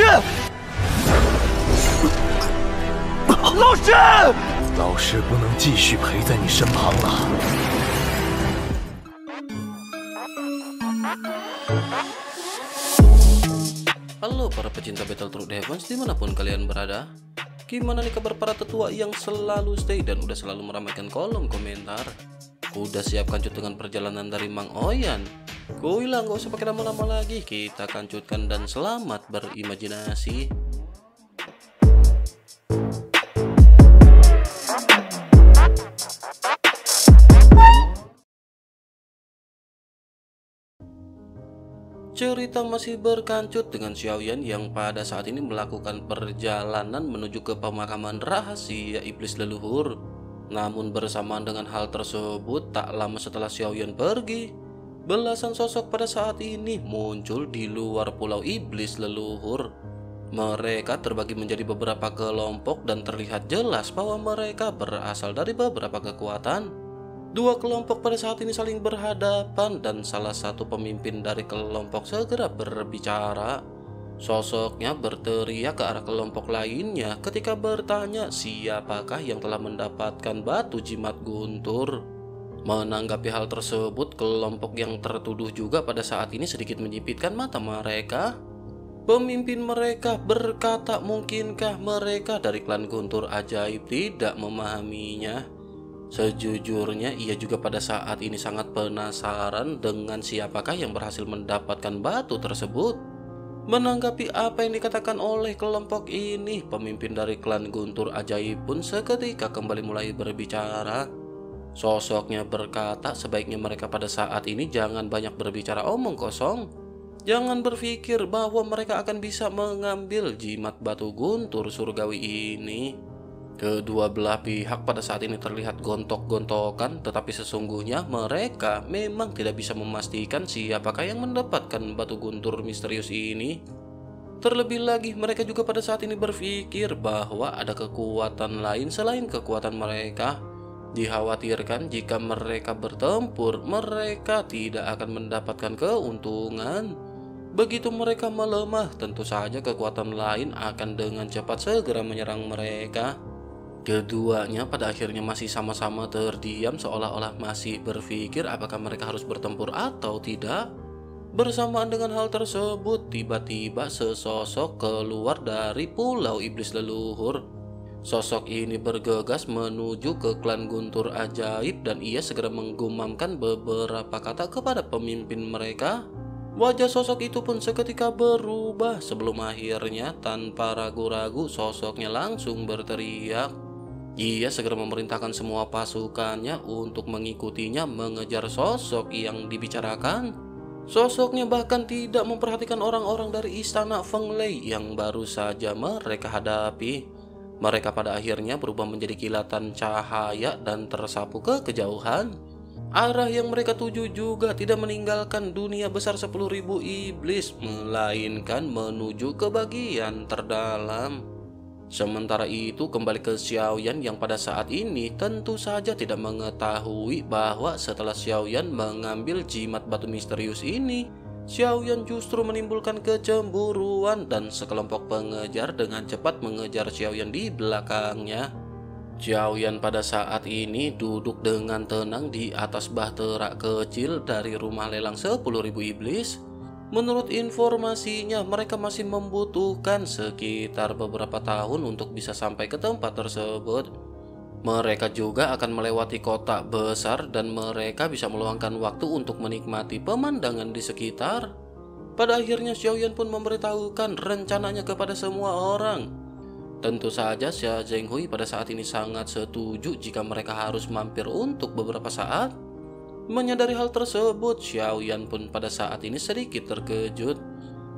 师，老师，老师不能继续陪在你身旁了。Halo para pecinta Battle Truth Heavens dimanapun kalian berada Gimana nih kabar para tetua yang selalu stay dan udah selalu meramaikan kolom komentar Udah siap kancut dengan perjalanan dari Mang Oyan. Gue bilang gak usah pakai lama-lama lagi. Kita kancutkan dan selamat berimajinasi. Cerita masih berkancut dengan Xiaoyan yang pada saat ini melakukan perjalanan menuju ke pemakaman rahasia iblis leluhur. Namun bersamaan dengan hal tersebut, tak lama setelah Xiaoyan pergi, belasan sosok pada saat ini muncul di luar pulau iblis leluhur. Mereka terbagi menjadi beberapa kelompok dan terlihat jelas bahwa mereka berasal dari beberapa kekuatan. Dua kelompok pada saat ini saling berhadapan dan salah satu pemimpin dari kelompok segera berbicara. Sosoknya berteriak ke arah kelompok lainnya ketika bertanya siapakah yang telah mendapatkan batu jimat guntur. Menanggapi hal tersebut, kelompok yang tertuduh juga pada saat ini sedikit menyipitkan mata mereka. Pemimpin mereka berkata mungkinkah mereka dari klan guntur ajaib tidak memahaminya. Sejujurnya ia juga pada saat ini sangat penasaran dengan siapakah yang berhasil mendapatkan batu tersebut. Menanggapi apa yang dikatakan oleh kelompok ini, pemimpin dari klan Guntur Ajaib pun seketika kembali mulai berbicara. Sosoknya berkata sebaiknya mereka pada saat ini jangan banyak berbicara omong kosong. Jangan berpikir bahwa mereka akan bisa mengambil jimat batu guntur surgawi ini. Kedua belah pihak pada saat ini terlihat gontok-gontokan, tetapi sesungguhnya mereka memang tidak bisa memastikan siapakah yang mendapatkan batu guntur misterius ini. Terlebih lagi, mereka juga pada saat ini berpikir bahwa ada kekuatan lain selain kekuatan mereka. Dikhawatirkan jika mereka bertempur, mereka tidak akan mendapatkan keuntungan. Begitu mereka melemah, tentu saja kekuatan lain akan dengan cepat segera menyerang mereka. Keduanya pada akhirnya masih sama-sama terdiam seolah-olah masih berpikir apakah mereka harus bertempur atau tidak. Bersamaan dengan hal tersebut, tiba-tiba sesosok keluar dari pulau iblis leluhur. Sosok ini bergegas menuju ke klan Guntur ajaib dan ia segera menggumamkan beberapa kata kepada pemimpin mereka. Wajah sosok itu pun seketika berubah sebelum akhirnya tanpa ragu-ragu sosoknya langsung berteriak. Ia segera memerintahkan semua pasukannya untuk mengikutinya mengejar sosok yang dibicarakan. Sosoknya bahkan tidak memperhatikan orang-orang dari istana Feng Lei yang baru saja mereka hadapi. Mereka pada akhirnya berubah menjadi kilatan cahaya dan tersapu ke kejauhan. Arah yang mereka tuju juga tidak meninggalkan dunia besar 10.000 iblis, melainkan menuju ke bagian terdalam. Sementara itu kembali ke Xiaoyan yang pada saat ini tentu saja tidak mengetahui bahwa setelah Xiaoyan mengambil jimat batu misterius ini, Xiaoyan justru menimbulkan kecemburuan dan sekelompok pengejar dengan cepat mengejar Xiaoyan di belakangnya. Xiaoyan pada saat ini duduk dengan tenang di atas bahtera kecil dari rumah lelang 10.000 iblis Menurut informasinya, mereka masih membutuhkan sekitar beberapa tahun untuk bisa sampai ke tempat tersebut. Mereka juga akan melewati kota besar dan mereka bisa meluangkan waktu untuk menikmati pemandangan di sekitar. Pada akhirnya Xiaoyan pun memberitahukan rencananya kepada semua orang. Tentu saja Xia Zhenghui pada saat ini sangat setuju jika mereka harus mampir untuk beberapa saat. Menyadari hal tersebut, Xiaoyan pun pada saat ini sedikit terkejut.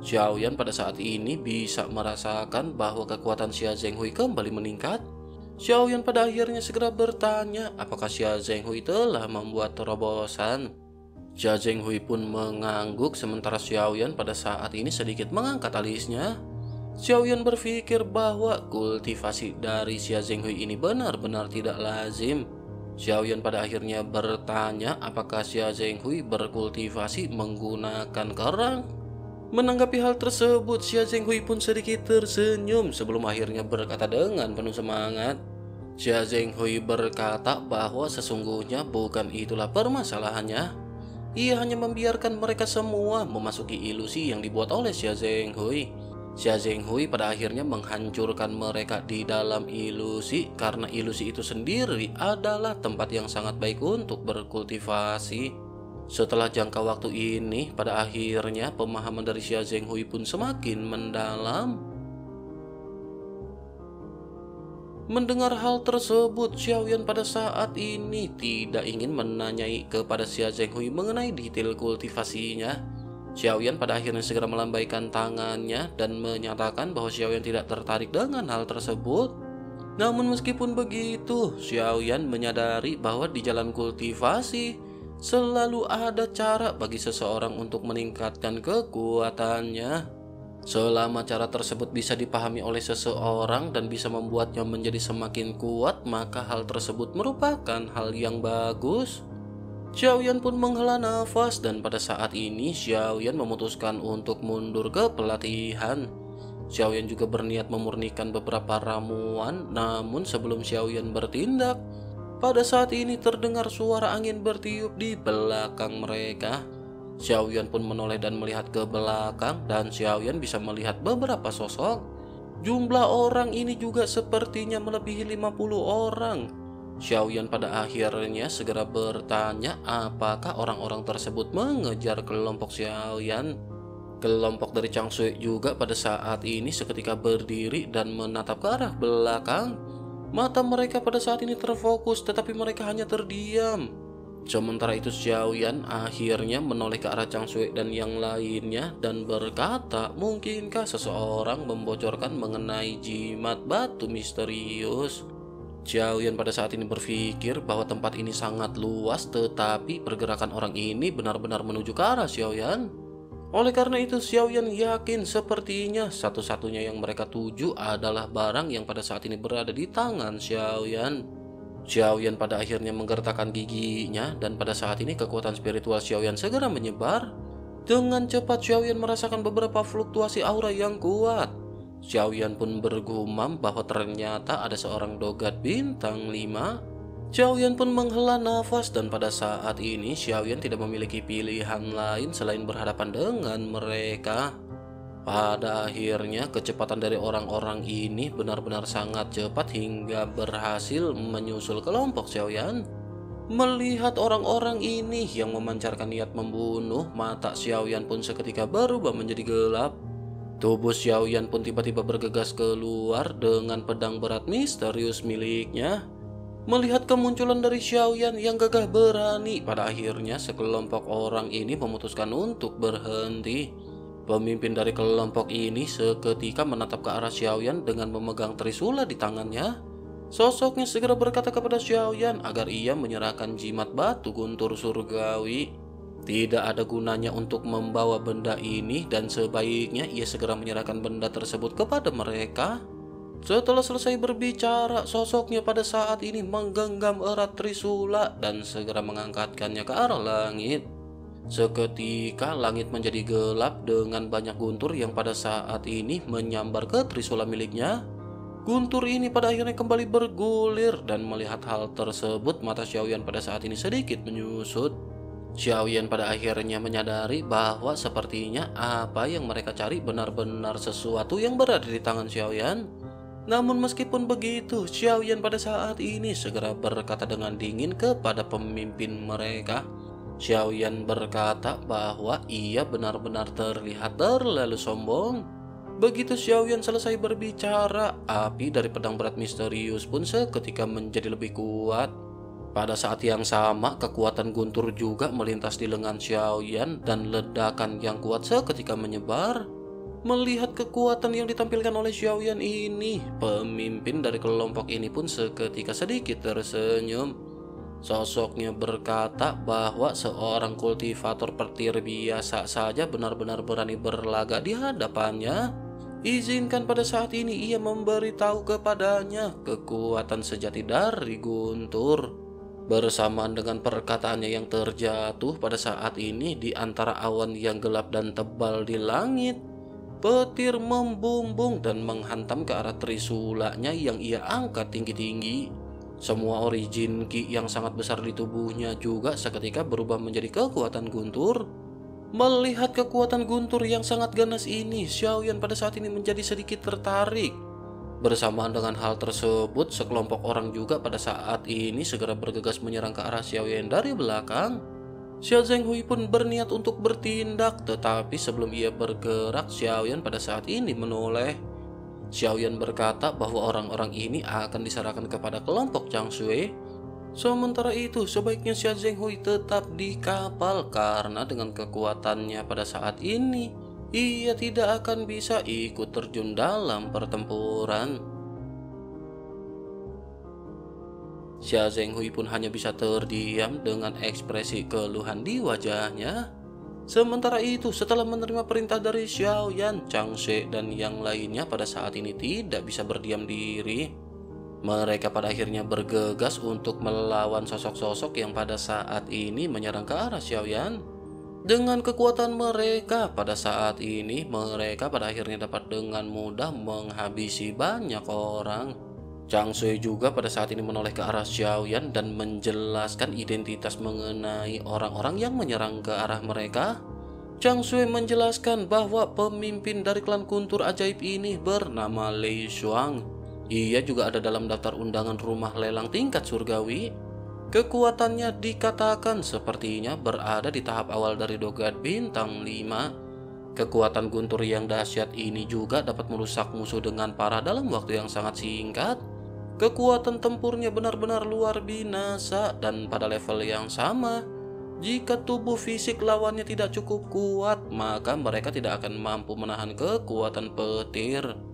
Xiaoyan pada saat ini bisa merasakan bahwa kekuatan Xia Zhenghui kembali meningkat. Xiaoyan pada akhirnya segera bertanya apakah Xia Zhenghui telah membuat terobosan. Xia Zhenghui pun mengangguk sementara Xiaoyan pada saat ini sedikit mengangkat alisnya. Xiaoyan berpikir bahwa kultivasi dari Xia Zhenghui ini benar-benar tidak lazim. Xiaoyan pada akhirnya bertanya apakah Xia Zhenghui berkultivasi menggunakan kerang. Menanggapi hal tersebut, Xia Zhenghui pun sedikit tersenyum sebelum akhirnya berkata dengan penuh semangat. Xia Zhenghui berkata bahwa sesungguhnya bukan itulah permasalahannya. Ia hanya membiarkan mereka semua memasuki ilusi yang dibuat oleh Xia Zhenghui. Xia Zhenghui pada akhirnya menghancurkan mereka di dalam ilusi karena ilusi itu sendiri adalah tempat yang sangat baik untuk berkultivasi. Setelah jangka waktu ini, pada akhirnya pemahaman dari Xia Zhenghui pun semakin mendalam. Mendengar hal tersebut, Xiaoyan pada saat ini tidak ingin menanyai kepada Xia Zhenghui mengenai detail kultivasinya. Xiaoyan pada akhirnya segera melambaikan tangannya dan menyatakan bahwa Xiaoyan tidak tertarik dengan hal tersebut. Namun meskipun begitu, Xiaoyan menyadari bahwa di jalan kultivasi selalu ada cara bagi seseorang untuk meningkatkan kekuatannya. Selama cara tersebut bisa dipahami oleh seseorang dan bisa membuatnya menjadi semakin kuat, maka hal tersebut merupakan hal yang bagus. Xiaoyan pun menghela nafas dan pada saat ini Xiaoyan memutuskan untuk mundur ke pelatihan. Xiaoyan juga berniat memurnikan beberapa ramuan, namun sebelum Xiaoyan bertindak, pada saat ini terdengar suara angin bertiup di belakang mereka. Xiaoyan pun menoleh dan melihat ke belakang dan Xiaoyan bisa melihat beberapa sosok. Jumlah orang ini juga sepertinya melebihi 50 orang. Xiaoyan pada akhirnya segera bertanya apakah orang-orang tersebut mengejar kelompok Xiaoyan. Kelompok dari Chang Sui juga pada saat ini seketika berdiri dan menatap ke arah belakang. Mata mereka pada saat ini terfokus tetapi mereka hanya terdiam. Sementara itu Xiaoyan akhirnya menoleh ke arah Chang Sui dan yang lainnya dan berkata, mungkinkah seseorang membocorkan mengenai jimat batu misterius? Xiaoyan pada saat ini berpikir bahwa tempat ini sangat luas tetapi pergerakan orang ini benar-benar menuju ke arah Xiaoyan. Oleh karena itu Xiaoyan yakin sepertinya satu-satunya yang mereka tuju adalah barang yang pada saat ini berada di tangan Xiaoyan. Xiaoyan pada akhirnya menggertakkan giginya dan pada saat ini kekuatan spiritual Xiaoyan segera menyebar. Dengan cepat Xiaoyan merasakan beberapa fluktuasi aura yang kuat. Xiaoyan pun bergumam bahwa ternyata ada seorang dogat bintang 5. Xiaoyan pun menghela nafas dan pada saat ini Xiaoyan tidak memiliki pilihan lain selain berhadapan dengan mereka. Pada akhirnya kecepatan dari orang-orang ini benar-benar sangat cepat hingga berhasil menyusul kelompok Xiaoyan. Melihat orang-orang ini yang memancarkan niat membunuh, mata Xiaoyan pun seketika berubah menjadi gelap. Tubuh Xiaoyan pun tiba-tiba bergegas keluar dengan pedang berat misterius miliknya. Melihat kemunculan dari Xiaoyan yang gagah berani, pada akhirnya sekelompok orang ini memutuskan untuk berhenti. Pemimpin dari kelompok ini seketika menatap ke arah Xiaoyan dengan memegang trisula di tangannya. Sosoknya segera berkata kepada Xiaoyan agar ia menyerahkan jimat batu guntur surgawi. Tidak ada gunanya untuk membawa benda ini dan sebaiknya ia segera menyerahkan benda tersebut kepada mereka. Setelah selesai berbicara, sosoknya pada saat ini menggenggam erat Trisula dan segera mengangkatkannya ke arah langit. Seketika langit menjadi gelap dengan banyak guntur yang pada saat ini menyambar ke Trisula miliknya. Guntur ini pada akhirnya kembali bergulir dan melihat hal tersebut mata Xiaoyan pada saat ini sedikit menyusut. Xiaoyan pada akhirnya menyadari bahwa sepertinya apa yang mereka cari benar-benar sesuatu yang berada di tangan Xiaoyan. Namun meskipun begitu, Xiaoyan pada saat ini segera berkata dengan dingin kepada pemimpin mereka. Xiaoyan berkata bahwa ia benar-benar terlihat terlalu sombong. Begitu Xiaoyan selesai berbicara, api dari pedang berat misterius pun seketika menjadi lebih kuat. Pada saat yang sama, kekuatan guntur juga melintas di lengan Xiaoyan dan ledakan yang kuat seketika menyebar. Melihat kekuatan yang ditampilkan oleh Xiaoyan ini, pemimpin dari kelompok ini pun seketika sedikit tersenyum. Sosoknya berkata bahwa seorang kultivator petir biasa saja benar-benar berani berlaga di hadapannya. Izinkan pada saat ini ia memberitahu kepadanya kekuatan sejati dari Guntur. Bersamaan dengan perkataannya yang terjatuh pada saat ini di antara awan yang gelap dan tebal di langit, petir membumbung dan menghantam ke arah trisulanya yang ia angkat tinggi-tinggi. Semua origin ki yang sangat besar di tubuhnya juga seketika berubah menjadi kekuatan guntur. Melihat kekuatan guntur yang sangat ganas ini, Xiaoyan pada saat ini menjadi sedikit tertarik Bersamaan dengan hal tersebut, sekelompok orang juga pada saat ini segera bergegas menyerang ke arah Xiao Yan dari belakang. Xiao Zhenghui pun berniat untuk bertindak, tetapi sebelum ia bergerak, Xiao Yan pada saat ini menoleh. Xiao Yan berkata bahwa orang-orang ini akan diserahkan kepada kelompok Chang Shui. Sementara itu, sebaiknya Xiao Zhenghui tetap di kapal karena dengan kekuatannya pada saat ini, ia tidak akan bisa ikut terjun dalam pertempuran. Xia Zhenghui pun hanya bisa terdiam dengan ekspresi keluhan di wajahnya. Sementara itu, setelah menerima perintah dari Xiao Yan, Chang She, dan yang lainnya pada saat ini tidak bisa berdiam diri. Mereka pada akhirnya bergegas untuk melawan sosok-sosok yang pada saat ini menyerang ke arah Xiao Yan. Dengan kekuatan mereka pada saat ini, mereka pada akhirnya dapat dengan mudah menghabisi banyak orang. Chang Sui juga pada saat ini menoleh ke arah Xiaoyan dan menjelaskan identitas mengenai orang-orang yang menyerang ke arah mereka. Chang Sui menjelaskan bahwa pemimpin dari klan kuntur ajaib ini bernama Lei Shuang. Ia juga ada dalam daftar undangan rumah lelang tingkat surgawi. Kekuatannya dikatakan sepertinya berada di tahap awal dari dogat bintang 5. Kekuatan guntur yang dahsyat ini juga dapat merusak musuh dengan parah dalam waktu yang sangat singkat. Kekuatan tempurnya benar-benar luar binasa dan pada level yang sama. Jika tubuh fisik lawannya tidak cukup kuat, maka mereka tidak akan mampu menahan kekuatan petir.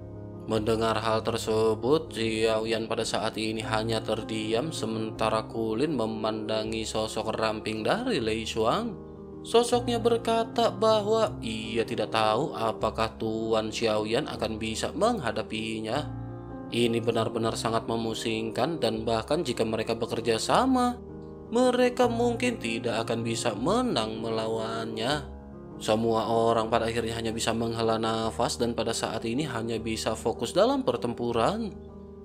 Mendengar hal tersebut, Xiao Yan pada saat ini hanya terdiam sementara Kulin memandangi sosok ramping dari Lei Shuang. Sosoknya berkata bahwa ia tidak tahu apakah Tuan Xiao Yan akan bisa menghadapinya. Ini benar-benar sangat memusingkan dan bahkan jika mereka bekerja sama, mereka mungkin tidak akan bisa menang melawannya. Semua orang pada akhirnya hanya bisa menghela nafas dan pada saat ini hanya bisa fokus dalam pertempuran.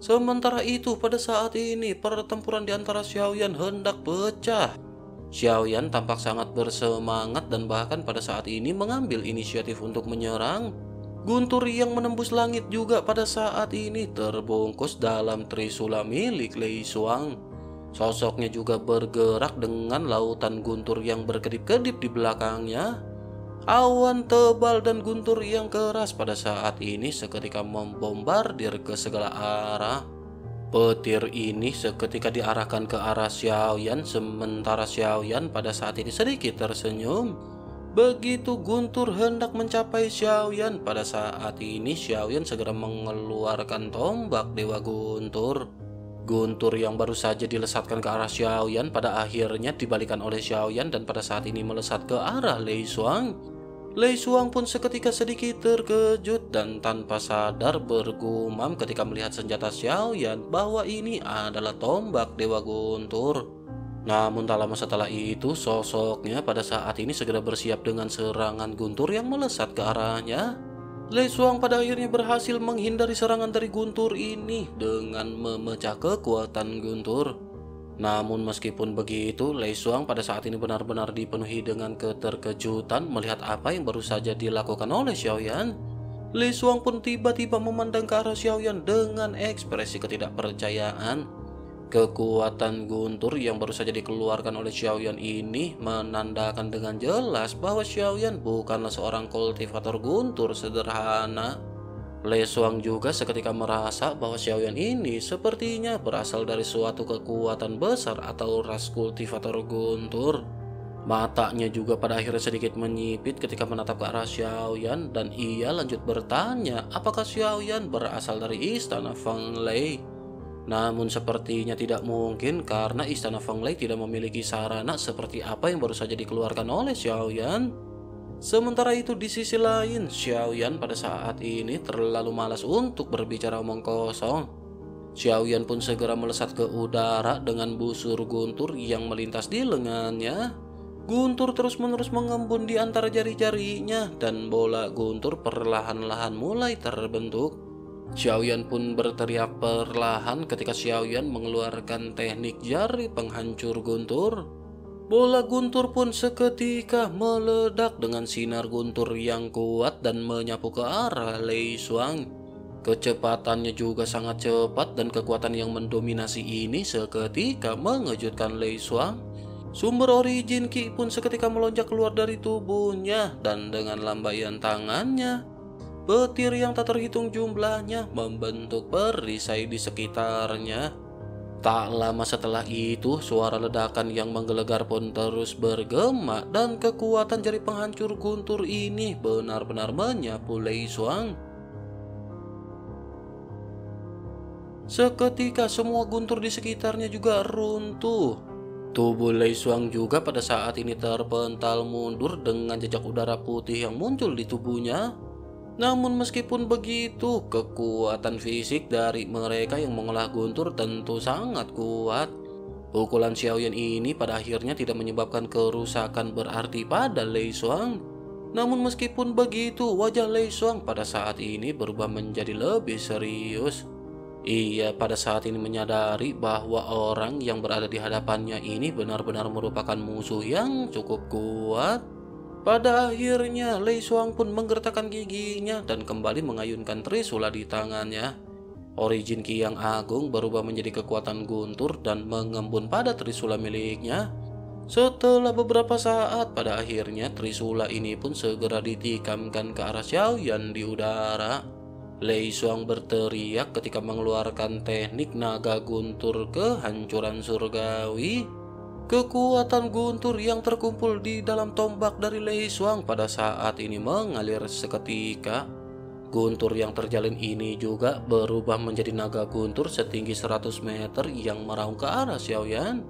Sementara itu pada saat ini pertempuran di antara Xiaoyan hendak pecah. Xiaoyan tampak sangat bersemangat dan bahkan pada saat ini mengambil inisiatif untuk menyerang. Guntur yang menembus langit juga pada saat ini terbungkus dalam trisula milik Lei Xuang. Sosoknya juga bergerak dengan lautan guntur yang berkedip-kedip di belakangnya. Awan tebal dan guntur yang keras pada saat ini seketika membombardir ke segala arah. Petir ini seketika diarahkan ke arah Xiaoyan sementara Xiaoyan pada saat ini sedikit tersenyum. Begitu Guntur hendak mencapai Xiaoyan pada saat ini Xiaoyan segera mengeluarkan tombak Dewa Guntur. Guntur yang baru saja dilesatkan ke arah Xiaoyan pada akhirnya dibalikan oleh Xiaoyan dan pada saat ini melesat ke arah Lei Xuang. Lei Suang pun seketika sedikit terkejut dan tanpa sadar bergumam ketika melihat senjata Xiao Yan bahwa ini adalah tombak Dewa Guntur. Namun tak lama setelah itu, sosoknya pada saat ini segera bersiap dengan serangan guntur yang melesat ke arahnya. Lei Suang pada akhirnya berhasil menghindari serangan dari guntur ini dengan memecah kekuatan guntur. Namun meskipun begitu, Lei Suang pada saat ini benar-benar dipenuhi dengan keterkejutan melihat apa yang baru saja dilakukan oleh Xiaoyan. Lei Suang pun tiba-tiba memandang ke arah Xiaoyan dengan ekspresi ketidakpercayaan. Kekuatan guntur yang baru saja dikeluarkan oleh Xiaoyan ini menandakan dengan jelas bahwa Xiaoyan bukanlah seorang kultivator guntur sederhana. Le Suang juga seketika merasa bahwa Xiaoyan ini sepertinya berasal dari suatu kekuatan besar atau ras kultivator guntur. Matanya juga pada akhirnya sedikit menyipit ketika menatap ke arah Xiaoyan dan ia lanjut bertanya apakah Xiaoyan berasal dari istana Feng Lei. Namun sepertinya tidak mungkin karena istana Feng Lei tidak memiliki sarana seperti apa yang baru saja dikeluarkan oleh Xiaoyan. Sementara itu di sisi lain, Xiaoyan pada saat ini terlalu malas untuk berbicara omong kosong. Xiaoyan pun segera melesat ke udara dengan busur guntur yang melintas di lengannya. Guntur terus-menerus mengembun di antara jari-jarinya dan bola guntur perlahan-lahan mulai terbentuk. Xiaoyan pun berteriak perlahan ketika Xiaoyan mengeluarkan teknik jari penghancur guntur. Bola guntur pun seketika meledak dengan sinar guntur yang kuat dan menyapu ke arah Lei Xuang. Kecepatannya juga sangat cepat dan kekuatan yang mendominasi ini seketika mengejutkan Lei Xuang. Sumber origin Ki pun seketika melonjak keluar dari tubuhnya dan dengan lambaian tangannya, petir yang tak terhitung jumlahnya membentuk perisai di sekitarnya. Tak lama setelah itu, suara ledakan yang menggelegar pun terus bergema dan kekuatan jari penghancur guntur ini benar-benar menyapu Lei Xuang. Seketika semua guntur di sekitarnya juga runtuh. Tubuh Lei Xuang juga pada saat ini terpental mundur dengan jejak udara putih yang muncul di tubuhnya. Namun meskipun begitu, kekuatan fisik dari mereka yang mengolah guntur tentu sangat kuat. Pukulan Xiaoyan ini pada akhirnya tidak menyebabkan kerusakan berarti pada Lei Xuang. Namun meskipun begitu, wajah Lei Xuang pada saat ini berubah menjadi lebih serius. Ia pada saat ini menyadari bahwa orang yang berada di hadapannya ini benar-benar merupakan musuh yang cukup kuat. Pada akhirnya, Lei Xuang pun menggertakkan giginya dan kembali mengayunkan trisula di tangannya. Origin Ki yang agung berubah menjadi kekuatan guntur dan mengembun pada trisula miliknya. Setelah beberapa saat, pada akhirnya trisula ini pun segera ditikamkan ke arah Xiaoyan di udara. Lei Xuang berteriak ketika mengeluarkan teknik naga guntur kehancuran surgawi. Kekuatan guntur yang terkumpul di dalam tombak dari Lei Xuang pada saat ini mengalir seketika. Guntur yang terjalin ini juga berubah menjadi naga guntur setinggi 100 meter yang meraung ke arah Xiaoyan.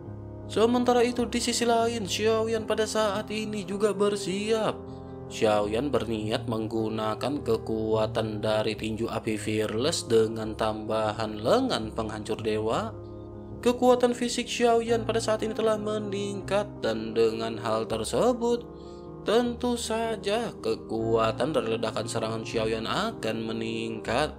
Sementara itu di sisi lain Xiaoyan pada saat ini juga bersiap Xiaoyan berniat menggunakan kekuatan dari tinju api Fearless dengan tambahan lengan penghancur dewa. Kekuatan fisik Xiaoyan pada saat ini telah meningkat dan dengan hal tersebut, tentu saja kekuatan dari ledakan serangan Xiaoyan akan meningkat.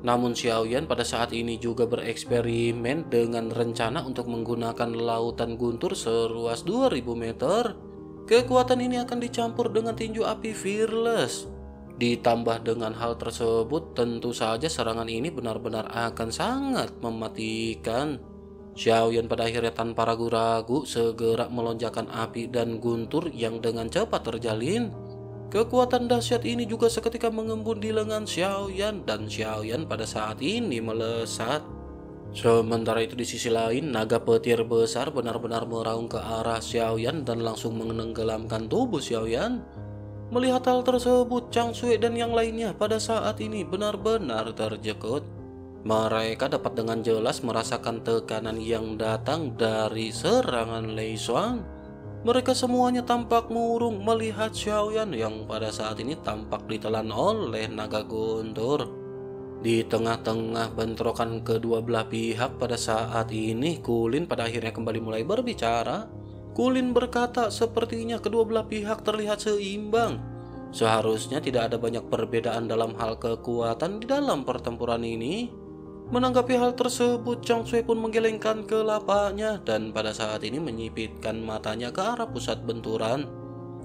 Namun Xiaoyan pada saat ini juga bereksperimen dengan rencana untuk menggunakan lautan guntur seluas 2000 meter Kekuatan ini akan dicampur dengan tinju api Fearless. Ditambah dengan hal tersebut, tentu saja serangan ini benar-benar akan sangat mematikan. Xiaoyan pada akhirnya tanpa ragu-ragu segera melonjakkan api dan guntur yang dengan cepat terjalin. Kekuatan dahsyat ini juga seketika mengembun di lengan Xiaoyan dan Xiaoyan pada saat ini melesat. Sementara itu di sisi lain, naga petir besar benar-benar meraung ke arah Xiaoyan dan langsung menenggelamkan tubuh Xiaoyan. Melihat hal tersebut, Chang Sui dan yang lainnya pada saat ini benar-benar terjekut. Mereka dapat dengan jelas merasakan tekanan yang datang dari serangan Lei Xuan. Mereka semuanya tampak murung melihat Xiaoyan yang pada saat ini tampak ditelan oleh naga guntur. Di tengah-tengah bentrokan kedua belah pihak pada saat ini, Kulin pada akhirnya kembali mulai berbicara. Kulin berkata sepertinya kedua belah pihak terlihat seimbang. Seharusnya tidak ada banyak perbedaan dalam hal kekuatan di dalam pertempuran ini. Menanggapi hal tersebut, Chang Sui pun menggelengkan kelapanya dan pada saat ini menyipitkan matanya ke arah pusat benturan.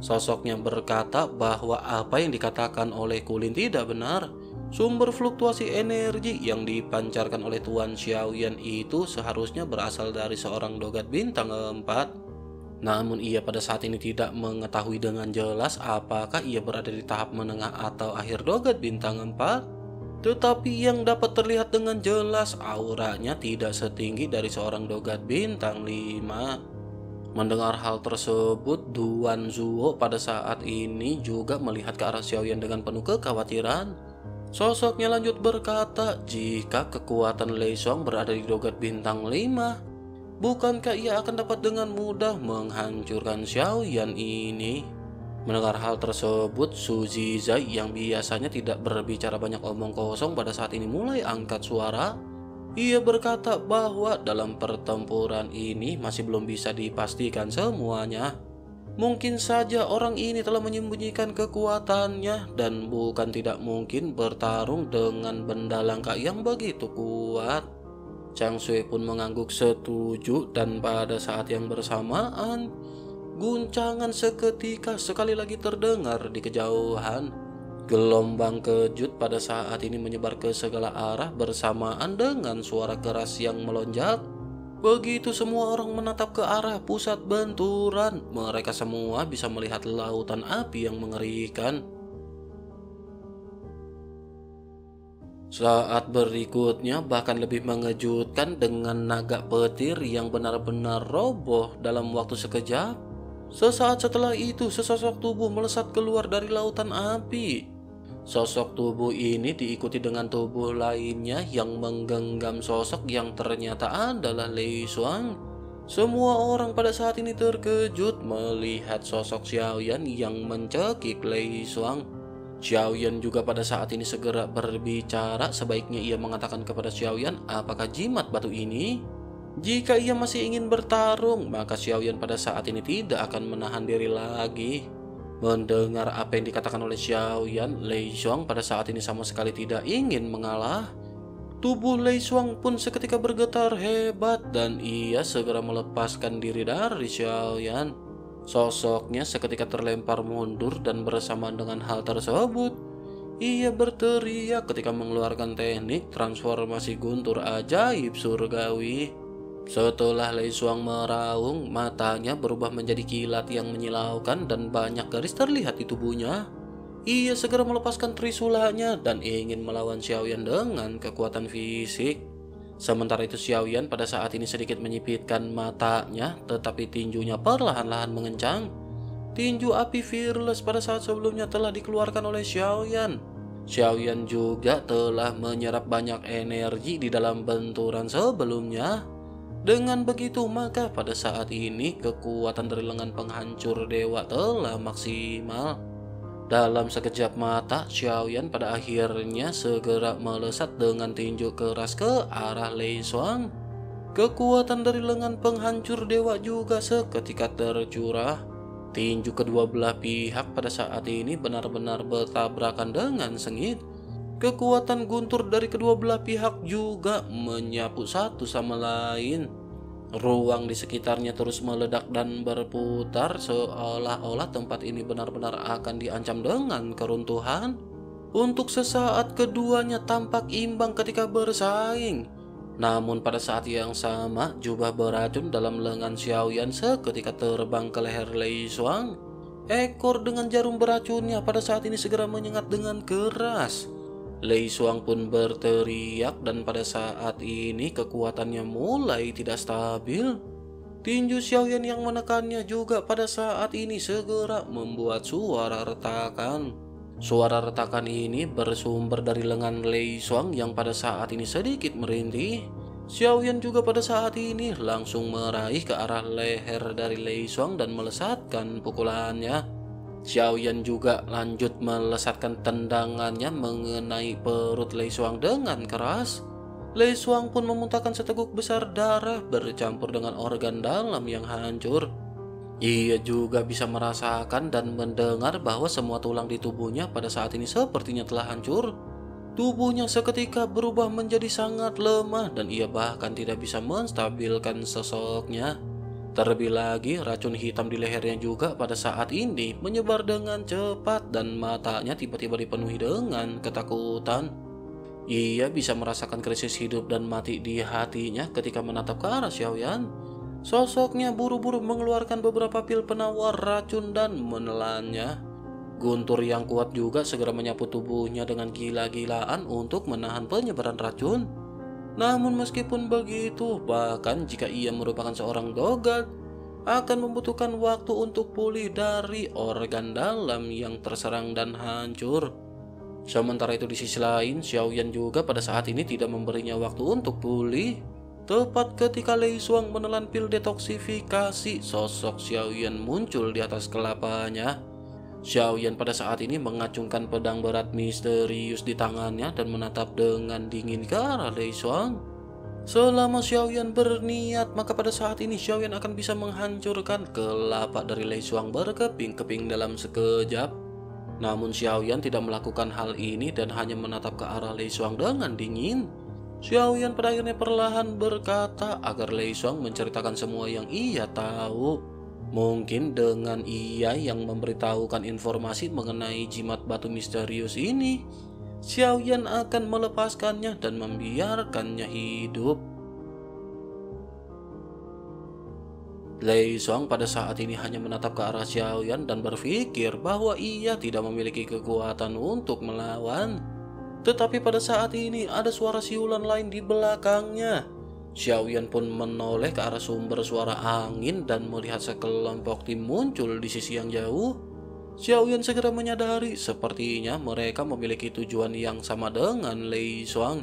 Sosoknya berkata bahwa apa yang dikatakan oleh Kulin tidak benar. Sumber fluktuasi energi yang dipancarkan oleh Tuan Xiaoyan itu seharusnya berasal dari seorang dogat bintang 4. Namun ia pada saat ini tidak mengetahui dengan jelas apakah ia berada di tahap menengah atau akhir dogat bintang 4. Tetapi yang dapat terlihat dengan jelas auranya tidak setinggi dari seorang dogat bintang 5. Mendengar hal tersebut, Duan Zuo pada saat ini juga melihat ke arah Xiaoyan dengan penuh kekhawatiran. Sosoknya lanjut berkata, jika kekuatan Lei Song berada di dogat bintang 5, bukankah ia akan dapat dengan mudah menghancurkan Xiaoyan ini? Mendengar hal tersebut, Su Zizai yang biasanya tidak berbicara banyak omong kosong pada saat ini mulai angkat suara. Ia berkata bahwa dalam pertempuran ini masih belum bisa dipastikan semuanya. Mungkin saja orang ini telah menyembunyikan kekuatannya dan bukan tidak mungkin bertarung dengan benda langka yang begitu kuat. Chang Sui pun mengangguk setuju dan pada saat yang bersamaan guncangan seketika sekali lagi terdengar di kejauhan. Gelombang kejut pada saat ini menyebar ke segala arah bersamaan dengan suara keras yang melonjak. Begitu semua orang menatap ke arah pusat benturan, mereka semua bisa melihat lautan api yang mengerikan. Saat berikutnya bahkan lebih mengejutkan dengan naga petir yang benar-benar roboh dalam waktu sekejap. Sesaat setelah itu, sesosok tubuh melesat keluar dari lautan api. Sosok tubuh ini diikuti dengan tubuh lainnya yang menggenggam sosok yang ternyata adalah Lei Xuang. Semua orang pada saat ini terkejut melihat sosok Xiaoyan yang mencekik Lei Xuang. Xiaoyan juga pada saat ini segera berbicara sebaiknya ia mengatakan kepada Xiaoyan apakah jimat batu ini? Jika ia masih ingin bertarung, maka Xiaoyan pada saat ini tidak akan menahan diri lagi. Mendengar apa yang dikatakan oleh Xiao Yan, Lei Xuang pada saat ini sama sekali tidak ingin mengalah. Tubuh Lei Xuang pun seketika bergetar hebat dan ia segera melepaskan diri dari Xiao Yan. Sosoknya seketika terlempar mundur dan bersamaan dengan hal tersebut, ia berteriak ketika mengeluarkan teknik transformasi guntur ajaib surgawi. Setelah Lei Xuang meraung, matanya berubah menjadi kilat yang menyilaukan dan banyak garis terlihat di tubuhnya. Ia segera melepaskan trisulanya dan ingin melawan Xiaoyan dengan kekuatan fisik. Sementara itu Xiaoyan pada saat ini sedikit menyipitkan matanya, tetapi tinjunya perlahan-lahan mengencang. Tinju api fearless pada saat sebelumnya telah dikeluarkan oleh Xiaoyan. Xiaoyan juga telah menyerap banyak energi di dalam benturan sebelumnya. Dengan begitu maka pada saat ini kekuatan dari lengan penghancur dewa telah maksimal. Dalam sekejap mata, Xiaoyan pada akhirnya segera melesat dengan tinju keras ke arah Lei Xuang. Kekuatan dari lengan penghancur dewa juga seketika tercurah. Tinju kedua belah pihak pada saat ini benar-benar bertabrakan dengan sengit. Kekuatan guntur dari kedua belah pihak juga menyapu satu sama lain. Ruang di sekitarnya terus meledak dan berputar seolah-olah tempat ini benar-benar akan diancam dengan keruntuhan. Untuk sesaat keduanya tampak imbang ketika bersaing. Namun pada saat yang sama, jubah beracun dalam lengan Xiaoyan seketika terbang ke leher Lei Xuang. Ekor dengan jarum beracunnya pada saat ini segera menyengat dengan keras. Lei Xuang pun berteriak dan pada saat ini kekuatannya mulai tidak stabil. Tinju Xiaoyan yang menekannya juga pada saat ini segera membuat suara retakan. Suara retakan ini bersumber dari lengan Lei Xuang yang pada saat ini sedikit merintih. Xiaoyan juga pada saat ini langsung meraih ke arah leher dari Lei Xuang dan melesatkan pukulannya. Xiaoyan juga lanjut melesatkan tendangannya mengenai perut Lei Xuang dengan keras. Lei Xuang pun memuntahkan seteguk besar darah bercampur dengan organ dalam yang hancur. Ia juga bisa merasakan dan mendengar bahwa semua tulang di tubuhnya pada saat ini sepertinya telah hancur. Tubuhnya seketika berubah menjadi sangat lemah dan ia bahkan tidak bisa menstabilkan sosoknya. Terlebih lagi, racun hitam di lehernya juga pada saat ini menyebar dengan cepat dan matanya tiba-tiba dipenuhi dengan ketakutan. Ia bisa merasakan krisis hidup dan mati di hatinya ketika menatap ke arah Xiaoyan. Sosoknya buru-buru mengeluarkan beberapa pil penawar racun dan menelannya. Guntur yang kuat juga segera menyapu tubuhnya dengan gila-gilaan untuk menahan penyebaran racun. Namun meskipun begitu, bahkan jika ia merupakan seorang dogat, akan membutuhkan waktu untuk pulih dari organ dalam yang terserang dan hancur. Sementara itu di sisi lain, Xiaoyan juga pada saat ini tidak memberinya waktu untuk pulih. Tepat ketika Lei Xuang menelan pil detoksifikasi, sosok Xiaoyan muncul di atas kelapanya. Xiaoyan pada saat ini mengacungkan pedang berat misterius di tangannya dan menatap dengan dingin ke arah Lei Xuang. Selama Xiaoyan berniat, maka pada saat ini Xiaoyan akan bisa menghancurkan kelapa dari Lei Xuang berkeping-keping dalam sekejap. Namun Xiaoyan tidak melakukan hal ini dan hanya menatap ke arah Lei Xuang dengan dingin. Xiaoyan pada akhirnya perlahan berkata agar Lei Xuang menceritakan semua yang ia tahu. Mungkin dengan ia yang memberitahukan informasi mengenai jimat batu misterius ini, Xiaoyan akan melepaskannya dan membiarkannya hidup. Lei Song pada saat ini hanya menatap ke arah Xiaoyan dan berpikir bahwa ia tidak memiliki kekuatan untuk melawan. Tetapi pada saat ini ada suara siulan lain di belakangnya. Xiaoyan pun menoleh ke arah sumber suara angin dan melihat sekelompok tim muncul di sisi yang jauh. Xiaoyan segera menyadari sepertinya mereka memiliki tujuan yang sama dengan Lei Xuang.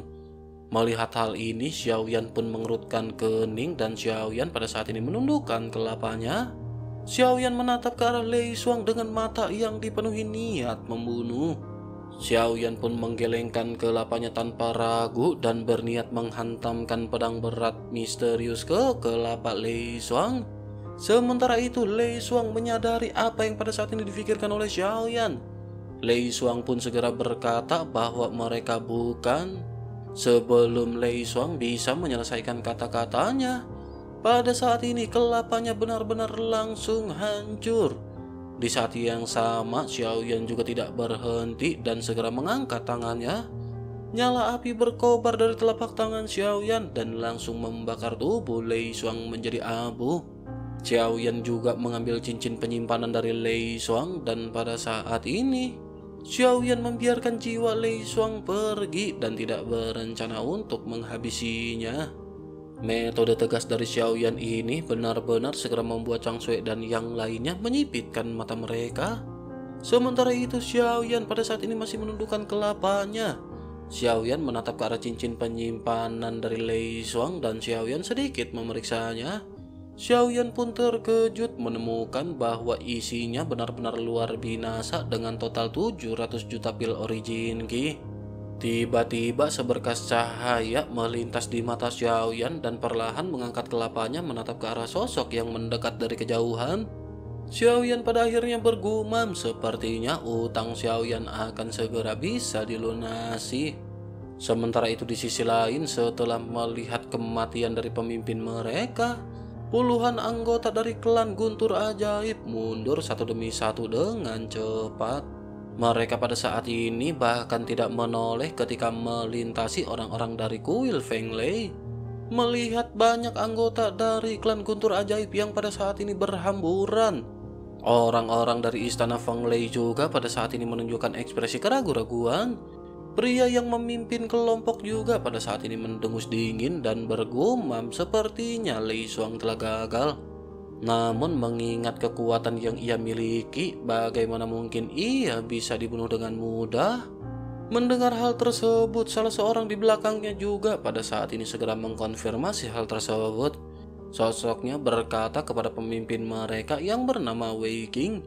Melihat hal ini, Xiaoyan pun mengerutkan kening dan Xiaoyan pada saat ini menundukkan kelapanya. Xiaoyan menatap ke arah Lei Xuang dengan mata yang dipenuhi niat membunuh. Xiaoyan pun menggelengkan kelapanya tanpa ragu dan berniat menghantamkan pedang berat misterius ke kelapa Lei Xuang. Sementara itu, Lei Xuang menyadari apa yang pada saat ini difikirkan oleh Xiaoyan. Lei Xuang pun segera berkata bahwa mereka bukan. Sebelum Lei Xuang bisa menyelesaikan kata-katanya, pada saat ini kelapanya benar-benar langsung hancur. Di saat yang sama, Xiaoyan juga tidak berhenti dan segera mengangkat tangannya. Nyala api berkobar dari telapak tangan Xiaoyan dan langsung membakar tubuh Lei Xuang menjadi abu. Xiao Yan juga mengambil cincin penyimpanan dari Lei Xuang dan pada saat ini Xiao Yan membiarkan jiwa Lei Xuang pergi dan tidak berencana untuk menghabisinya. Metode tegas dari Xiao Yan ini benar-benar segera membuat Chang Sui dan yang lainnya menyipitkan mata mereka. Sementara itu Xiao Yan pada saat ini masih menundukkan kelapanya. Xiao Yan menatap ke arah cincin penyimpanan dari Lei Xuang dan Xiao Yan sedikit memeriksanya. Xiaoyan pun terkejut menemukan bahwa isinya benar-benar luar binasa dengan total 700 juta pil origin Ki. Tiba-tiba seberkas cahaya melintas di mata Xiaoyan dan perlahan mengangkat kelapanya menatap ke arah sosok yang mendekat dari kejauhan. Xiaoyan pada akhirnya bergumam sepertinya utang Xiaoyan akan segera bisa dilunasi. Sementara itu di sisi lain setelah melihat kematian dari pemimpin mereka, Puluhan anggota dari klan Guntur Ajaib mundur satu demi satu dengan cepat. Mereka pada saat ini bahkan tidak menoleh ketika melintasi orang-orang dari kuil Feng Lei. Melihat banyak anggota dari klan Guntur Ajaib yang pada saat ini berhamburan. Orang-orang dari istana Feng Lei juga pada saat ini menunjukkan ekspresi keraguan-raguan Pria yang memimpin kelompok juga pada saat ini mendengus dingin dan bergumam sepertinya Lei Xuang telah gagal. Namun mengingat kekuatan yang ia miliki, bagaimana mungkin ia bisa dibunuh dengan mudah? Mendengar hal tersebut, salah seorang di belakangnya juga pada saat ini segera mengkonfirmasi hal tersebut. Sosoknya berkata kepada pemimpin mereka yang bernama Wei King,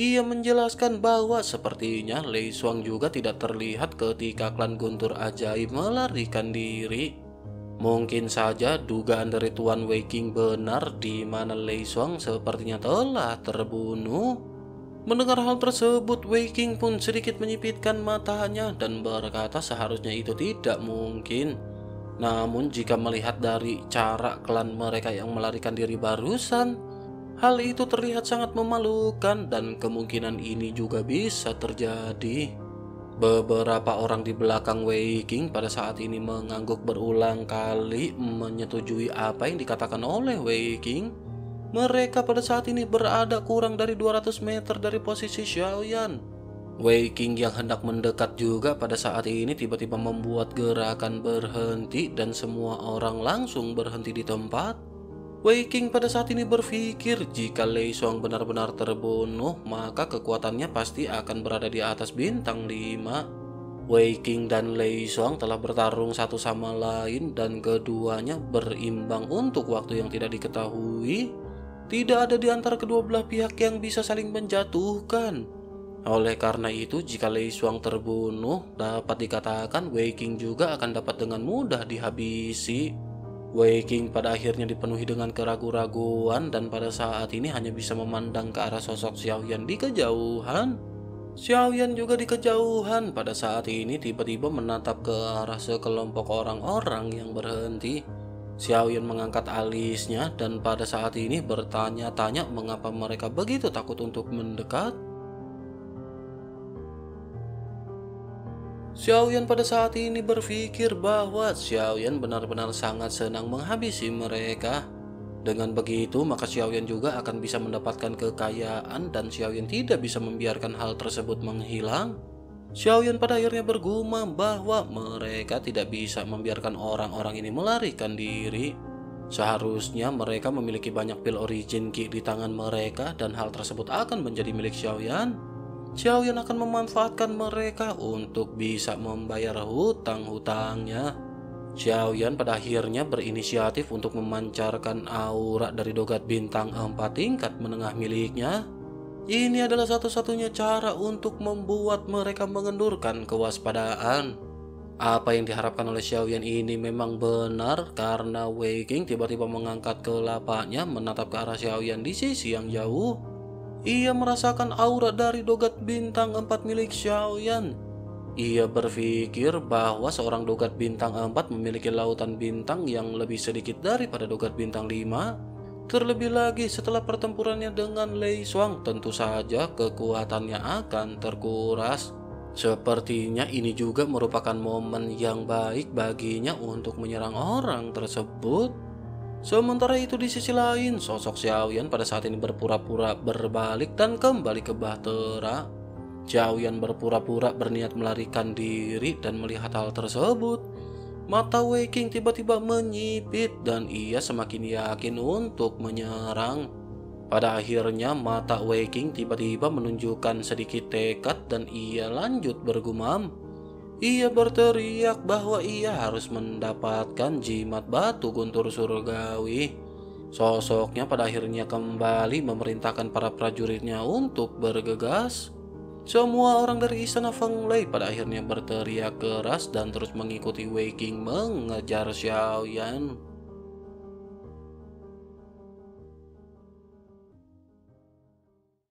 ia menjelaskan bahwa sepertinya Lei Xuang juga tidak terlihat ketika klan Guntur Ajaib melarikan diri. Mungkin saja dugaan dari Tuan Wei King benar di mana Lei Xuang sepertinya telah terbunuh. Mendengar hal tersebut, Wei King pun sedikit menyipitkan matanya dan berkata seharusnya itu tidak mungkin. Namun jika melihat dari cara klan mereka yang melarikan diri barusan, Hal itu terlihat sangat memalukan dan kemungkinan ini juga bisa terjadi. Beberapa orang di belakang Wei King pada saat ini mengangguk berulang kali menyetujui apa yang dikatakan oleh Wei King. Mereka pada saat ini berada kurang dari 200 meter dari posisi Xiaoyan. Wei King yang hendak mendekat juga pada saat ini tiba-tiba membuat gerakan berhenti dan semua orang langsung berhenti di tempat. Wei King pada saat ini berpikir jika Lei Song benar-benar terbunuh, maka kekuatannya pasti akan berada di atas bintang 5. Wei King dan Lei Song telah bertarung satu sama lain dan keduanya berimbang untuk waktu yang tidak diketahui. Tidak ada di antara kedua belah pihak yang bisa saling menjatuhkan. Oleh karena itu, jika Lei Xuang terbunuh, dapat dikatakan Wei King juga akan dapat dengan mudah dihabisi. Wei King pada akhirnya dipenuhi dengan keraguan-raguan dan pada saat ini hanya bisa memandang ke arah sosok Xiaoyan di kejauhan. Xiaoyan juga di kejauhan pada saat ini tiba-tiba menatap ke arah sekelompok orang-orang yang berhenti. Xiaoyan mengangkat alisnya dan pada saat ini bertanya-tanya mengapa mereka begitu takut untuk mendekat. Xiaoyan pada saat ini berpikir bahwa Xiaoyan benar-benar sangat senang menghabisi mereka. Dengan begitu, maka Xiaoyan juga akan bisa mendapatkan kekayaan dan Xiaoyan tidak bisa membiarkan hal tersebut menghilang. Xiaoyan pada akhirnya bergumam bahwa mereka tidak bisa membiarkan orang-orang ini melarikan diri. Seharusnya mereka memiliki banyak pil origin ki di tangan mereka dan hal tersebut akan menjadi milik Xiaoyan. Xiaoyan akan memanfaatkan mereka untuk bisa membayar hutang-hutangnya. Xiaoyan pada akhirnya berinisiatif untuk memancarkan aura dari dogat bintang 4 tingkat menengah miliknya. Ini adalah satu-satunya cara untuk membuat mereka mengendurkan kewaspadaan. Apa yang diharapkan oleh Xiaoyan ini memang benar karena Wei King tiba-tiba mengangkat kelapanya menatap ke arah Xiaoyan di sisi yang jauh. Ia merasakan aura dari dogat bintang 4 milik Xiaoyan. Ia berpikir bahwa seorang dogat bintang 4 memiliki lautan bintang yang lebih sedikit daripada dogat bintang 5. Terlebih lagi setelah pertempurannya dengan Lei Xuang, tentu saja kekuatannya akan terkuras. Sepertinya ini juga merupakan momen yang baik baginya untuk menyerang orang tersebut. Sementara itu di sisi lain, sosok Xiaoyan pada saat ini berpura-pura berbalik dan kembali ke Bahtera. Xiaoyan berpura-pura berniat melarikan diri dan melihat hal tersebut. Mata Wei King tiba-tiba menyipit dan ia semakin yakin untuk menyerang. Pada akhirnya mata Wei King tiba-tiba menunjukkan sedikit tekad dan ia lanjut bergumam. Ia berteriak bahwa ia harus mendapatkan jimat batu guntur surgawi. Sosoknya pada akhirnya kembali memerintahkan para prajuritnya untuk bergegas. Semua orang dari istana Feng Lei pada akhirnya berteriak keras dan terus mengikuti Wei King mengejar Xiao Yan.